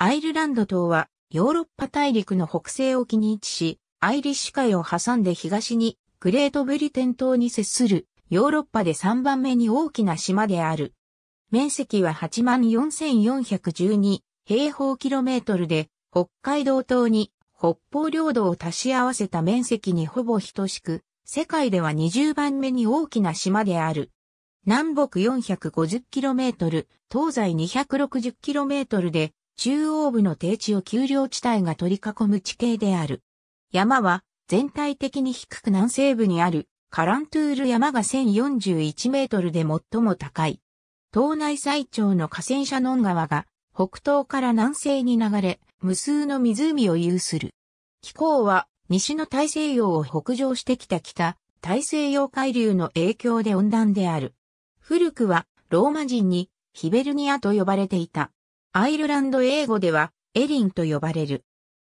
アイルランド島はヨーロッパ大陸の北西沖に位置し、アイリッシュ海を挟んで東にグレートブリテン島に接するヨーロッパで3番目に大きな島である。面積は84,412平方キロメートルで、北海道島に北方領土を足し合わせた面積にほぼ等しく、世界では20番目に大きな島である。南北 450km、東西 260km で、中央部の低地を丘陵地帯が取り囲む地形である。山は全体的に低く南西部にあるカラントゥール山が1041メートルで最も高い。島内最長の河川シャノン川が北東から南西に流れ、無数の湖を有する。気候は西の大西洋を北上してきた北大西洋海流の影響で温暖である。古くはローマ人にヒベルニアと呼ばれていた。アイルランド英語ではエリンと呼ばれる。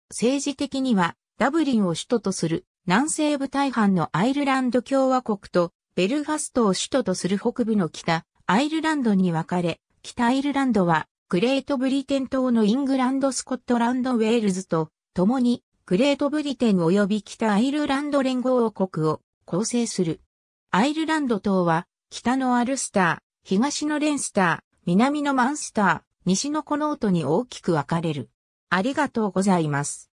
政治的にはダブリンを首都とする南西部大半のアイルランド共和国とベルファストを首都とする北部の北アイルランドに分かれ、北アイルランドはグレートブリテン島のイングランド、スコットランド、ウェールズと共にグレートブリテン及び北アイルランド連合王国を構成する。アイルランド島は北のアルスター、東のレンスター、南のマンスター、西のこの音に大きく分かれる。ありがとうございます。